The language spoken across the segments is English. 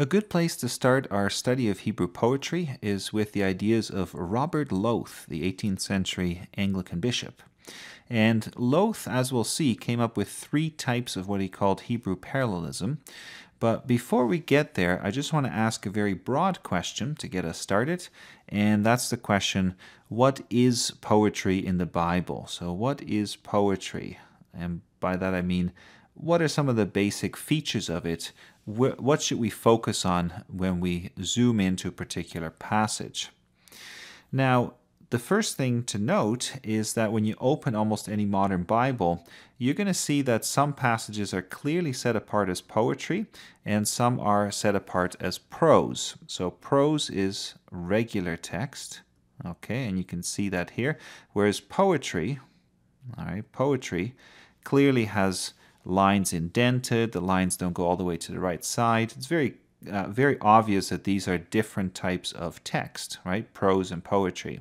A good place to start our study of Hebrew poetry is with the ideas of Robert Lowth, the 18th century Anglican bishop. And Lowth, as we'll see, came up with three types of what he called Hebrew parallelism. But before we get there, I just want to ask a very broad question to get us started. And that's the question what is poetry in the Bible? So, what is poetry? And by that I mean, what are some of the basic features of it? What should we focus on when we zoom into a particular passage? Now, the first thing to note is that when you open almost any modern Bible, you're going to see that some passages are clearly set apart as poetry and some are set apart as prose. So, prose is regular text, okay, and you can see that here, whereas poetry, all right, poetry clearly has lines indented, the lines don't go all the way to the right side. It's very uh, very obvious that these are different types of text, right? Prose and poetry.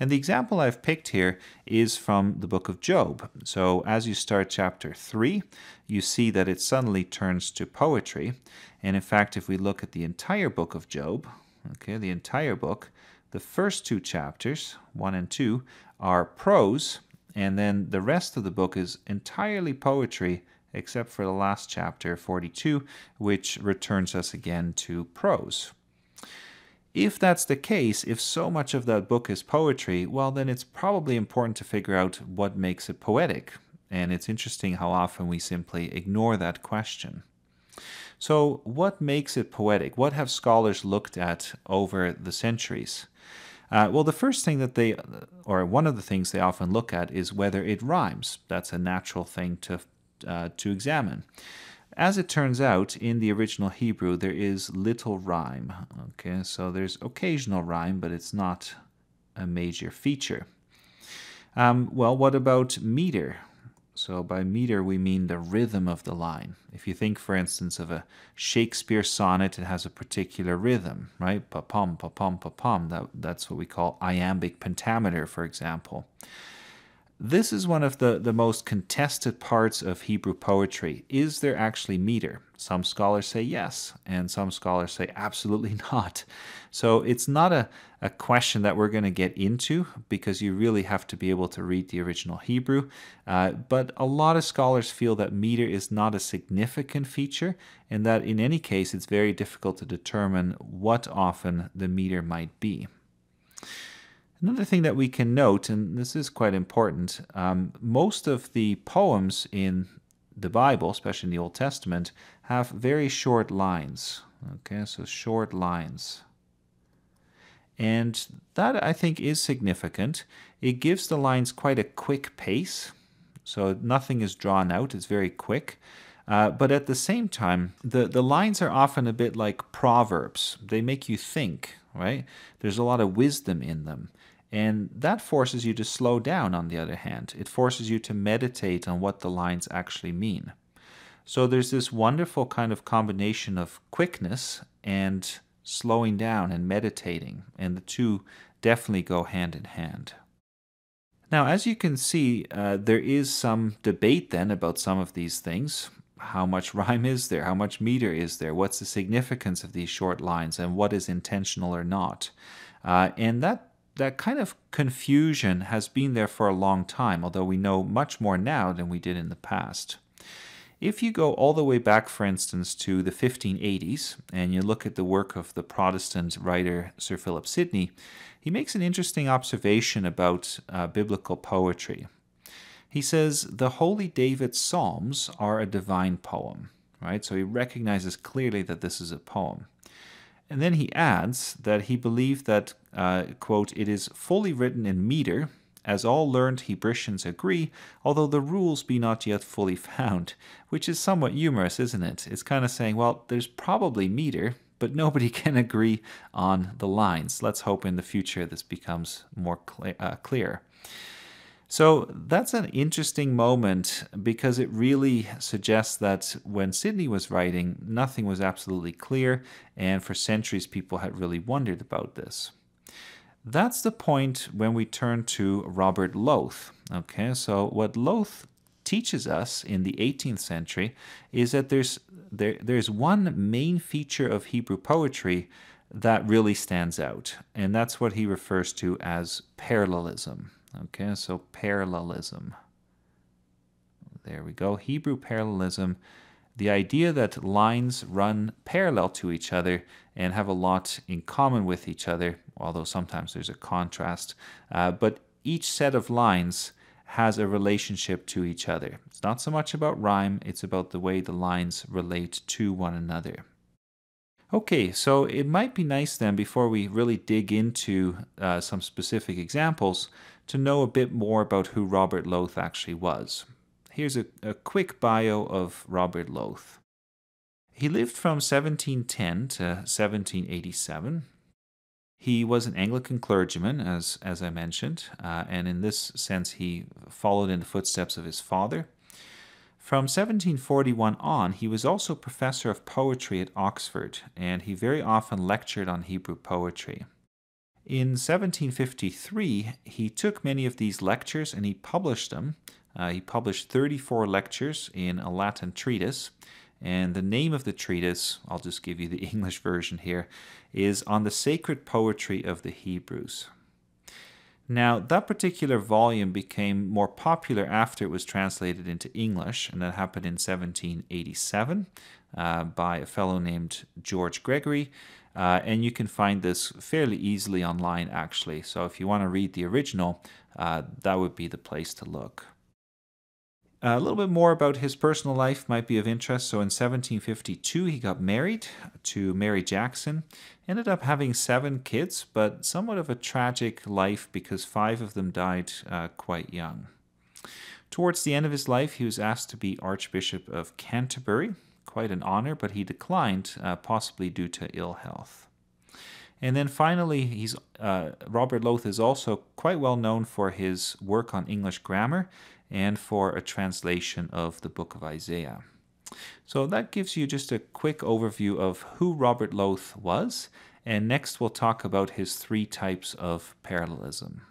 And the example I've picked here is from the book of Job. So as you start chapter 3, you see that it suddenly turns to poetry. And in fact, if we look at the entire book of Job, okay, the entire book, the first two chapters, 1 and 2, are prose, and then the rest of the book is entirely poetry except for the last chapter, 42, which returns us again to prose. If that's the case, if so much of that book is poetry, well, then it's probably important to figure out what makes it poetic. And it's interesting how often we simply ignore that question. So, what makes it poetic? What have scholars looked at over the centuries? Uh, well, the first thing that they, or one of the things they often look at, is whether it rhymes. That's a natural thing to uh, to examine. As it turns out, in the original Hebrew, there is little rhyme. Okay, so there's occasional rhyme, but it's not a major feature. Um, well, what about meter? So by meter, we mean the rhythm of the line. If you think, for instance, of a Shakespeare sonnet, it has a particular rhythm, right? Pa-pum, pa-pum, pa-pum. That, that's what we call iambic pentameter, for example. This is one of the, the most contested parts of Hebrew poetry. Is there actually meter? Some scholars say yes, and some scholars say absolutely not. So it's not a, a question that we're going to get into because you really have to be able to read the original Hebrew. Uh, but a lot of scholars feel that meter is not a significant feature, and that in any case it's very difficult to determine what often the meter might be. Another thing that we can note, and this is quite important, um, most of the poems in the Bible, especially in the Old Testament, have very short lines. Okay, so short lines. And that I think is significant. It gives the lines quite a quick pace. So nothing is drawn out, it's very quick. Uh, but at the same time, the, the lines are often a bit like proverbs. They make you think, right? There's a lot of wisdom in them. And that forces you to slow down, on the other hand. It forces you to meditate on what the lines actually mean. So there's this wonderful kind of combination of quickness and slowing down and meditating, and the two definitely go hand in hand. Now, as you can see, uh, there is some debate then about some of these things. How much rhyme is there? How much meter is there? What's the significance of these short lines? And what is intentional or not? Uh, and that that kind of confusion has been there for a long time, although we know much more now than we did in the past. If you go all the way back, for instance, to the 1580s, and you look at the work of the Protestant writer Sir Philip Sidney, he makes an interesting observation about uh, biblical poetry. He says the Holy David's Psalms are a divine poem, right? So he recognizes clearly that this is a poem. And then he adds that he believed that, uh, quote, it is fully written in meter, as all learned Hebricians agree, although the rules be not yet fully found, which is somewhat humorous, isn't it? It's kind of saying, well, there's probably meter, but nobody can agree on the lines. Let's hope in the future this becomes more uh, clear. So that's an interesting moment because it really suggests that when Sidney was writing, nothing was absolutely clear, and for centuries people had really wondered about this. That's the point when we turn to Robert Lowth. Okay, so what Lowth teaches us in the 18th century is that there's there, there's one main feature of Hebrew poetry that really stands out, and that's what he refers to as parallelism. Okay, so parallelism. There we go. Hebrew parallelism. The idea that lines run parallel to each other and have a lot in common with each other, although sometimes there's a contrast. Uh, but each set of lines has a relationship to each other. It's not so much about rhyme, it's about the way the lines relate to one another. Okay, so it might be nice then, before we really dig into uh, some specific examples, to know a bit more about who Robert Lowth actually was. Here's a, a quick bio of Robert Lowth. He lived from 1710 to 1787. He was an Anglican clergyman, as, as I mentioned, uh, and in this sense, he followed in the footsteps of his father. From 1741 on, he was also professor of poetry at Oxford, and he very often lectured on Hebrew poetry. In 1753, he took many of these lectures and he published them. Uh, he published 34 lectures in a Latin treatise, and the name of the treatise, I'll just give you the English version here, is On the Sacred Poetry of the Hebrews. Now, that particular volume became more popular after it was translated into English, and that happened in 1787 uh, by a fellow named George Gregory. Uh, and you can find this fairly easily online, actually. So if you want to read the original, uh, that would be the place to look. A little bit more about his personal life might be of interest. So in 1752, he got married to Mary Jackson, ended up having seven kids, but somewhat of a tragic life because five of them died uh, quite young. Towards the end of his life, he was asked to be Archbishop of Canterbury, quite an honor, but he declined, uh, possibly due to ill health. And then finally, he's uh, Robert Lowth is also quite well known for his work on English grammar and for a translation of the book of Isaiah. So that gives you just a quick overview of who Robert Lowth was, and next we'll talk about his three types of parallelism.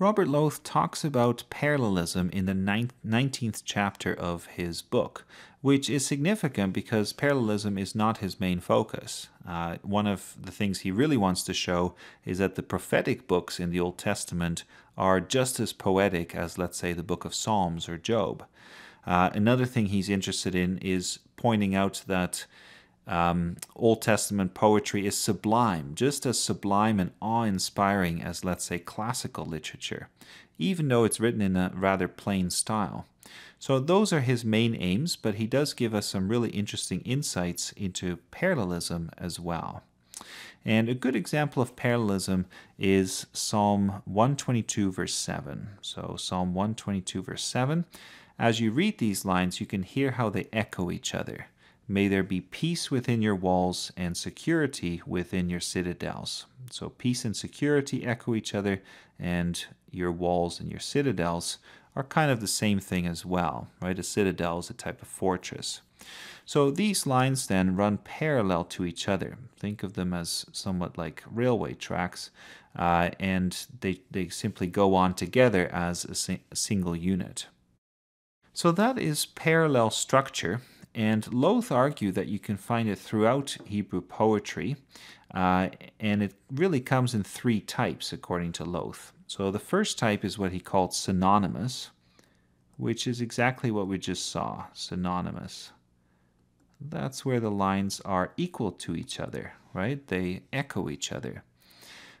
Robert Lowth talks about parallelism in the 19th chapter of his book, which is significant because parallelism is not his main focus. Uh, one of the things he really wants to show is that the prophetic books in the Old Testament are just as poetic as, let's say, the book of Psalms or Job. Uh, another thing he's interested in is pointing out that um, Old Testament poetry is sublime, just as sublime and awe inspiring as, let's say, classical literature, even though it's written in a rather plain style. So, those are his main aims, but he does give us some really interesting insights into parallelism as well. And a good example of parallelism is Psalm 122, verse 7. So, Psalm 122, verse 7. As you read these lines, you can hear how they echo each other. May there be peace within your walls and security within your citadels. So, peace and security echo each other, and your walls and your citadels are kind of the same thing as well, right? A citadel is a type of fortress. So, these lines then run parallel to each other. Think of them as somewhat like railway tracks, uh, and they, they simply go on together as a, si a single unit. So, that is parallel structure. And Lowth argued that you can find it throughout Hebrew poetry, uh, and it really comes in three types, according to Lowth. So the first type is what he called synonymous, which is exactly what we just saw synonymous. That's where the lines are equal to each other, right? They echo each other.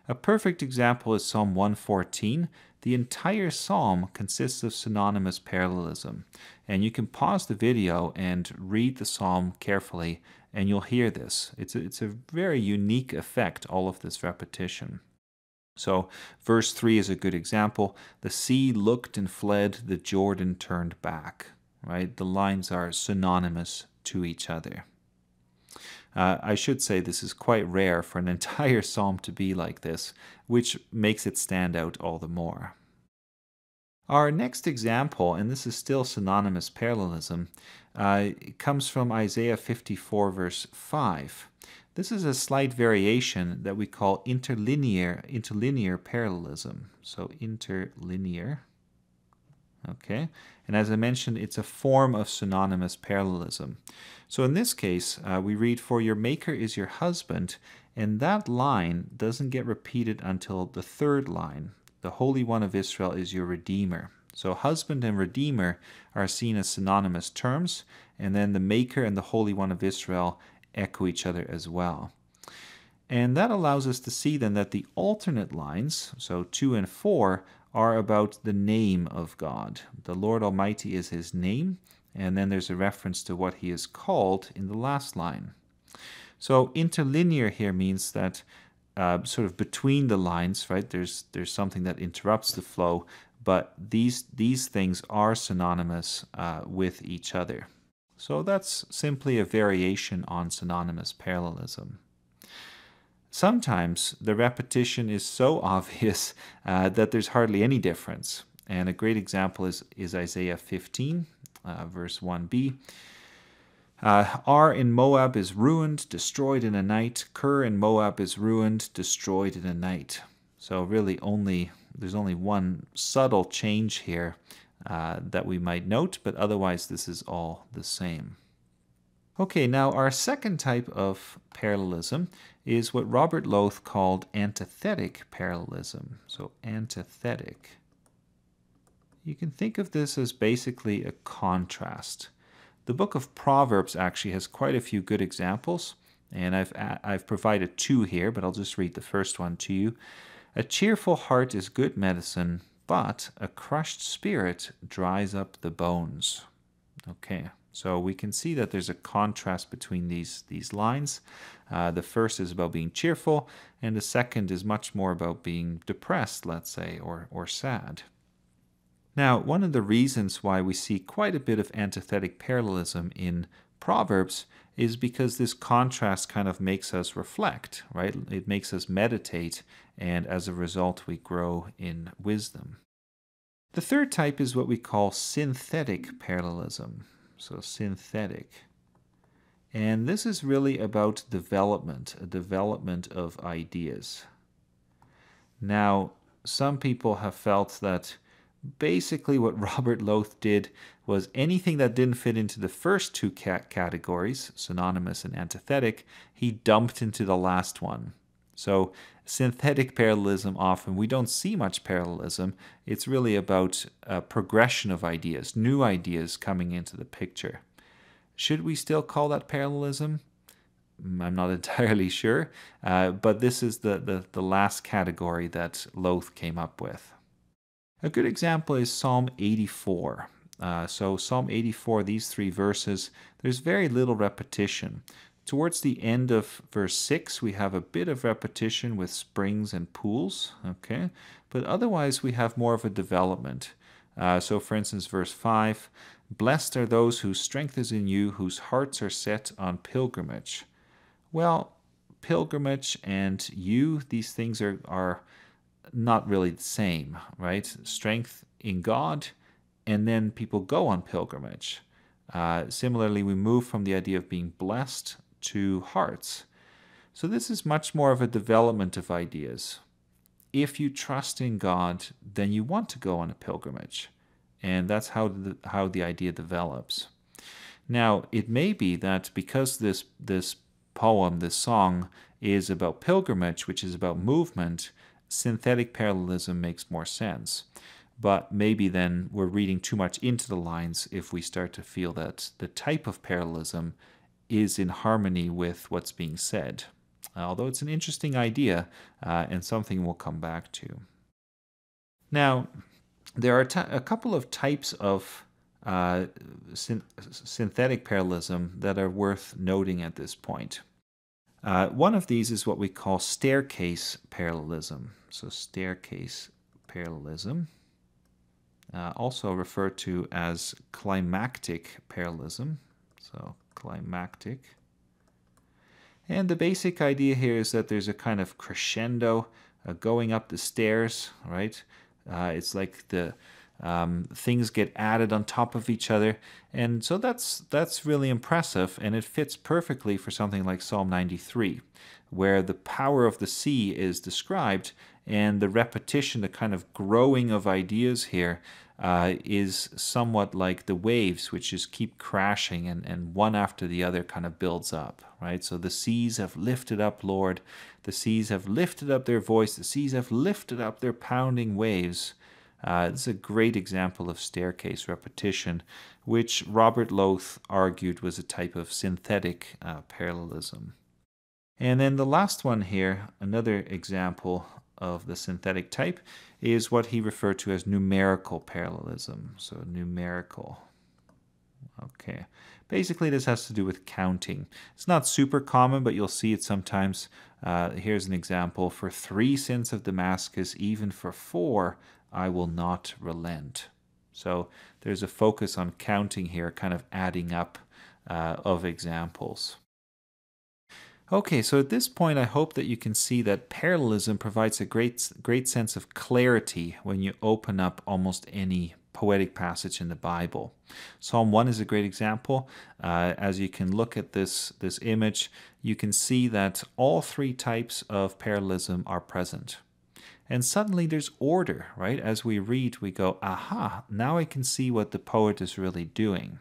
A perfect example is Psalm 114. The entire psalm consists of synonymous parallelism. And you can pause the video and read the psalm carefully, and you'll hear this. It's a, it's a very unique effect, all of this repetition. So, verse 3 is a good example. The sea looked and fled, the Jordan turned back. Right? The lines are synonymous to each other. Uh, I should say this is quite rare for an entire psalm to be like this, which makes it stand out all the more. Our next example, and this is still synonymous parallelism, uh, comes from Isaiah 54, verse 5. This is a slight variation that we call interlinear, interlinear parallelism. So interlinear. Okay, and as I mentioned, it's a form of synonymous parallelism. So in this case, uh, we read, For your Maker is your husband, and that line doesn't get repeated until the third line. The Holy One of Israel is your Redeemer. So husband and Redeemer are seen as synonymous terms, and then the Maker and the Holy One of Israel echo each other as well. And that allows us to see then that the alternate lines, so 2 and 4, are about the name of God. The Lord Almighty is his name, and then there's a reference to what he is called in the last line. So interlinear here means that uh, sort of between the lines, right? There's there's something that interrupts the flow, but these these things are synonymous uh, with each other. So that's simply a variation on synonymous parallelism. Sometimes the repetition is so obvious uh, that there's hardly any difference. And a great example is, is Isaiah 15, uh, verse 1b. Uh, Ar in Moab is ruined, destroyed in a night. Kir in Moab is ruined, destroyed in a night. So really only there's only one subtle change here uh, that we might note, but otherwise this is all the same. Okay, now our second type of parallelism is what Robert Lowth called antithetic parallelism. So antithetic. You can think of this as basically a contrast. The book of Proverbs actually has quite a few good examples, and I've, I've provided two here, but I'll just read the first one to you. A cheerful heart is good medicine, but a crushed spirit dries up the bones. Okay, so we can see that there's a contrast between these, these lines. Uh, the first is about being cheerful, and the second is much more about being depressed, let's say, or, or sad. Now, one of the reasons why we see quite a bit of antithetic parallelism in Proverbs is because this contrast kind of makes us reflect, right? It makes us meditate, and as a result, we grow in wisdom. The third type is what we call synthetic parallelism so synthetic. And this is really about development, a development of ideas. Now, some people have felt that basically what Robert Lowth did was anything that didn't fit into the first two categories, synonymous and antithetic, he dumped into the last one. So synthetic parallelism often we don't see much parallelism. It's really about a progression of ideas, new ideas coming into the picture. Should we still call that parallelism? Mm, I'm not entirely sure, uh, but this is the, the, the last category that Lowth came up with. A good example is Psalm 84. Uh, so Psalm 84, these three verses, there's very little repetition. Towards the end of verse 6, we have a bit of repetition with springs and pools, okay? But otherwise, we have more of a development. Uh, so, for instance, verse 5 Blessed are those whose strength is in you, whose hearts are set on pilgrimage. Well, pilgrimage and you, these things are, are not really the same, right? Strength in God, and then people go on pilgrimage. Uh, similarly, we move from the idea of being blessed to hearts. So this is much more of a development of ideas. If you trust in God, then you want to go on a pilgrimage. And that's how the, how the idea develops. Now, it may be that because this, this poem, this song, is about pilgrimage, which is about movement, synthetic parallelism makes more sense. But maybe then we're reading too much into the lines if we start to feel that the type of parallelism is in harmony with what's being said. Although it's an interesting idea uh, and something we'll come back to. Now, there are a couple of types of uh, syn synthetic parallelism that are worth noting at this point. Uh, one of these is what we call staircase parallelism. So, staircase parallelism, uh, also referred to as climactic parallelism. So, climactic. And the basic idea here is that there's a kind of crescendo uh, going up the stairs, right? Uh, it's like the um, things get added on top of each other, and so that's that's really impressive, and it fits perfectly for something like Psalm 93, where the power of the sea is described, And the repetition, the kind of growing of ideas here, uh, is somewhat like the waves, which just keep crashing and, and one after the other kind of builds up, right? So the seas have lifted up, Lord. The seas have lifted up their voice. The seas have lifted up their pounding waves. Uh, this is a great example of staircase repetition, which Robert Lowth argued was a type of synthetic uh, parallelism. And then the last one here, another example of the synthetic type, is what he referred to as numerical parallelism. So numerical. Okay. Basically, this has to do with counting. It's not super common, but you'll see it sometimes. Uh, here's an example. For three sins of Damascus, even for four, I will not relent. So there's a focus on counting here, kind of adding up uh, of examples. Okay, so at this point, I hope that you can see that parallelism provides a great, great sense of clarity when you open up almost any poetic passage in the Bible. Psalm 1 is a great example. Uh, as you can look at this, this image, you can see that all three types of parallelism are present. And suddenly there's order, right? As we read, we go, aha, now I can see what the poet is really doing.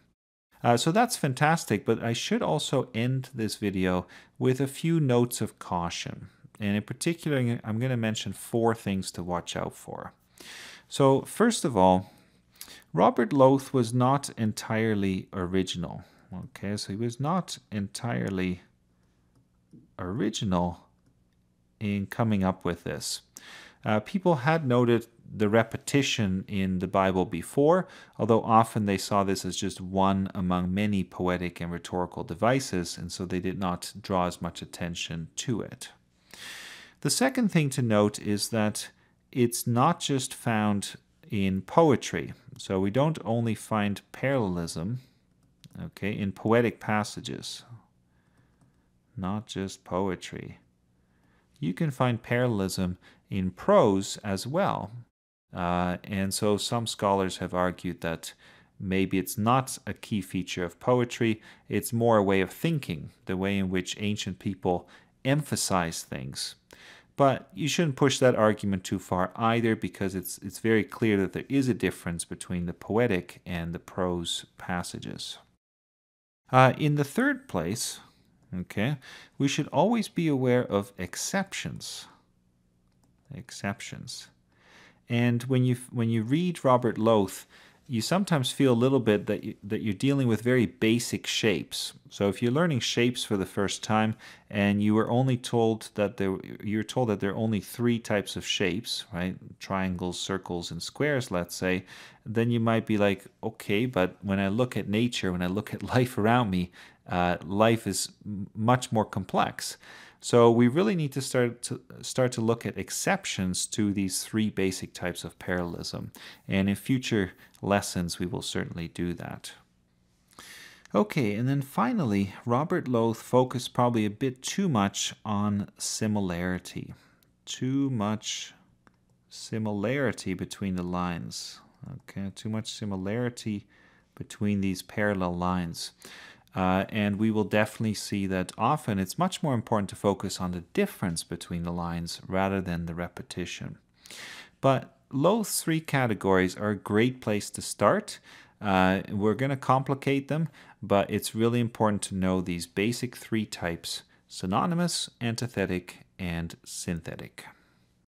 Uh, so that's fantastic, but I should also end this video with a few notes of caution. And in particular, I'm going to mention four things to watch out for. So, first of all, Robert Lowth was not entirely original. Okay, so he was not entirely original in coming up with this. Uh, people had noted the repetition in the Bible before, although often they saw this as just one among many poetic and rhetorical devices, and so they did not draw as much attention to it. The second thing to note is that it's not just found in poetry. So we don't only find parallelism, okay, in poetic passages, not just poetry. You can find parallelism in prose as well. Uh, and so some scholars have argued that maybe it's not a key feature of poetry, it's more a way of thinking, the way in which ancient people emphasize things. But you shouldn't push that argument too far either because it's it's very clear that there is a difference between the poetic and the prose passages. Uh, in the third place, okay, we should always be aware of exceptions exceptions. And when you when you read Robert Lowth, you sometimes feel a little bit that you, that you're dealing with very basic shapes. So if you're learning shapes for the first time and you were only told that there you're told that there are only three types of shapes, right? Triangles, circles, and squares, let's say, then you might be like, okay, but when I look at nature, when I look at life around me, uh, life is much more complex. So we really need to start to start to look at exceptions to these three basic types of parallelism. And in future lessons, we will certainly do that. Okay, and then finally, Robert Lowth focused probably a bit too much on similarity. Too much similarity between the lines. Okay, too much similarity between these parallel lines. Uh, and we will definitely see that often it's much more important to focus on the difference between the lines rather than the repetition. But Lowth's three categories are a great place to start. Uh, we're going to complicate them, but it's really important to know these basic three types synonymous, antithetic, and synthetic.